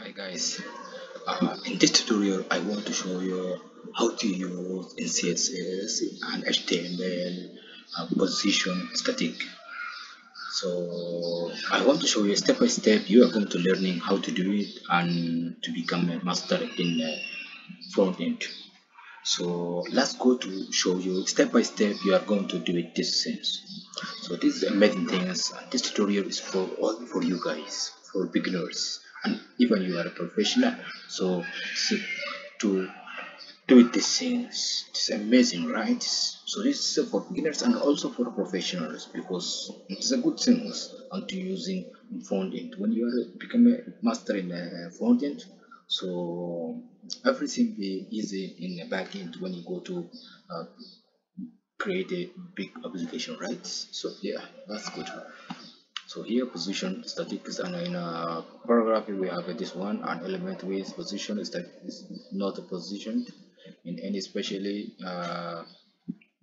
Hi guys, uh, in this tutorial I want to show you how to use in CSS and HTML uh, position static. So I want to show you step by step you are going to learning how to do it and to become a master in uh, front end. So let's go to show you step by step you are going to do it this sense. So this is amazing things this tutorial is for all for you guys for beginners even you are a professional so, to do these things it's amazing right? So this is for beginners and also for professionals because it's a good thing and to using front when you are become a master in a front end so everything be easy in the back end when you go to uh, create a big application right? So yeah that's good so here position statics and in a paragraph we have this one an element with position is that is not positioned in any especially uh,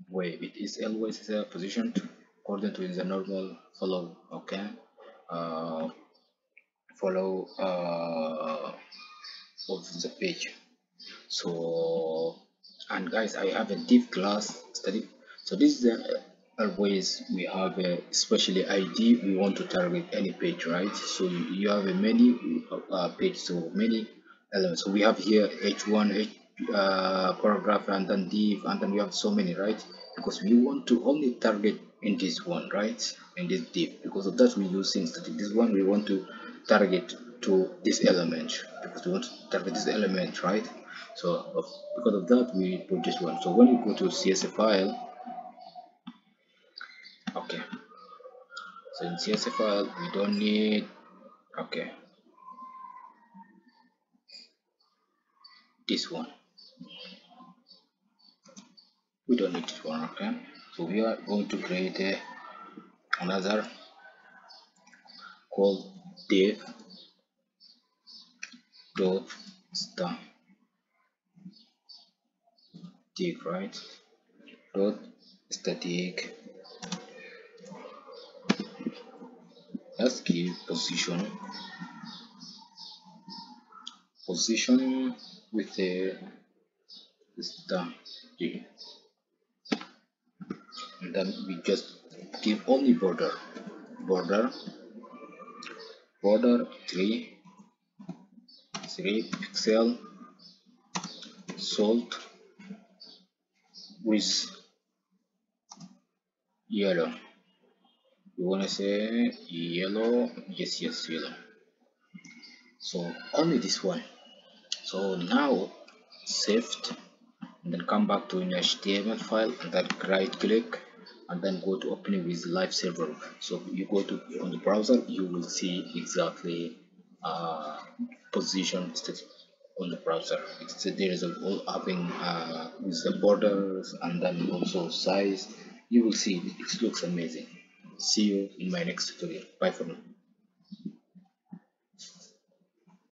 way. It is always uh, positioned according to the normal follow okay? Uh, follow uh, of the page. So and guys i have a div class study. So this is the always we have a especially id we want to target any page right? So you, have a many uh, page so many elements. So we have here h1 h uh, paragraph and then div and then we have so many right? Because we want to only target in this one right? In this div because of that we using static this one we want to target to this element. Because we want to target this element right? So because of that we put this one. So when you go to css file okay so in css file we don't need okay. This one. We don't need this one okay. So we are going to create a, another called div dot star. Div right? Dot static let's give position position with the star G. and then we just give only border. Border. Border 3 3 pixel. Solid with yellow you want to say yellow yes yes yellow so only this one. So now saved and then come back to an html file and then right click and then go to opening with live server so you go to on the browser you will see exactly uh, position on the browser. It's, there is a all having uh, with the borders and then also size. You will see it looks amazing see you in my next tutorial. Bye for now